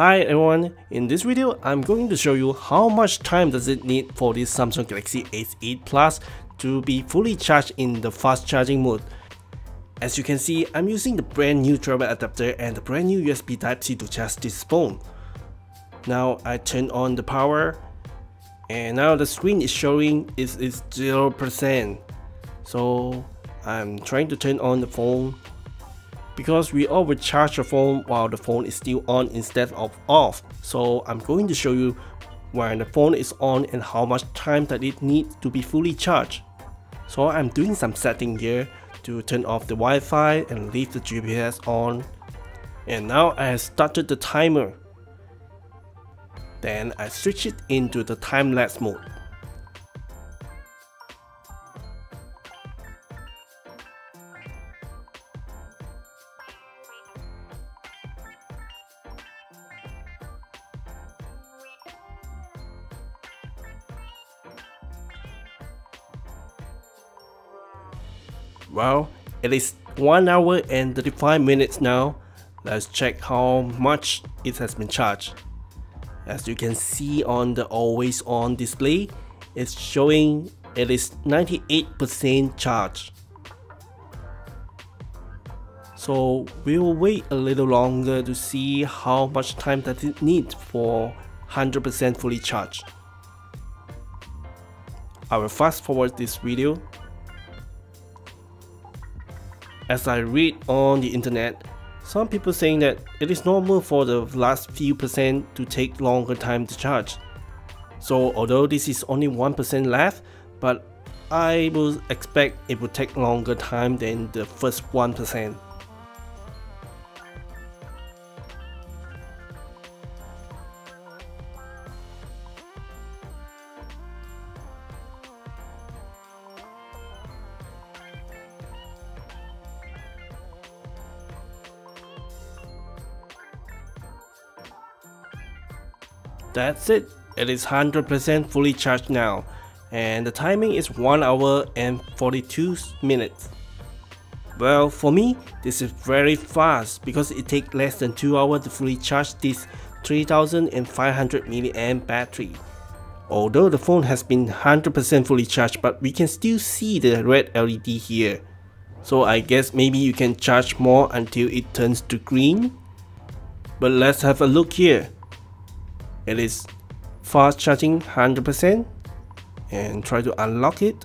Hi everyone, in this video I'm going to show you how much time does it need for this Samsung Galaxy S8 Plus to be fully charged in the fast charging mode. As you can see, I'm using the brand new travel adapter and the brand new USB Type-C to charge this phone. Now I turn on the power and now the screen is showing it is 0%. So I'm trying to turn on the phone because we always charge the phone while the phone is still on instead of off. So I'm going to show you when the phone is on and how much time that it needs to be fully charged. So I'm doing some setting here to turn off the Wi-Fi and leave the GPS on. And now I have started the timer. Then I switch it into the time-lapse mode. Well, it is 1 hour and 35 minutes now. Let's check how much it has been charged. As you can see on the always on display, it's showing it is 98% charged. So we'll wait a little longer to see how much time does it need for 100% fully charged. I will fast forward this video as I read on the internet, some people saying that it is normal for the last few percent to take longer time to charge. So although this is only 1% left, but I will expect it will take longer time than the first 1%. That's it, it is 100% fully charged now and the timing is 1 hour and 42 minutes. Well, for me, this is very fast because it takes less than 2 hours to fully charge this 3500 mAh battery. Although the phone has been 100% fully charged but we can still see the red LED here. So I guess maybe you can charge more until it turns to green. But let's have a look here. It is fast charging 100% and try to unlock it.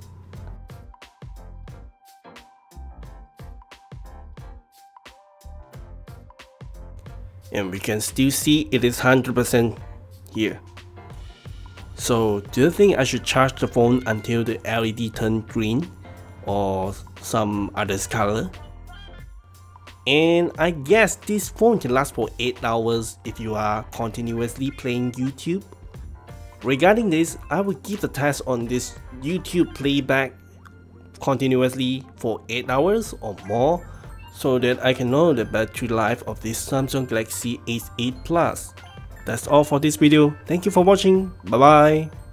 And we can still see it is 100% here. So do you think I should charge the phone until the LED turn green or some other color? And I guess this phone can last for 8 hours if you are continuously playing YouTube. Regarding this, I will give the test on this YouTube playback continuously for 8 hours or more so that I can know the battery life of this Samsung Galaxy S8 Plus. That's all for this video. Thank you for watching. Bye bye.